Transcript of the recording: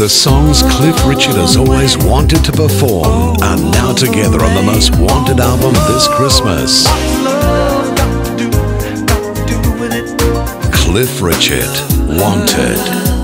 The songs Cliff Richard has always wanted to perform are now together on the most wanted album this Christmas. Cliff Richard, Wanted.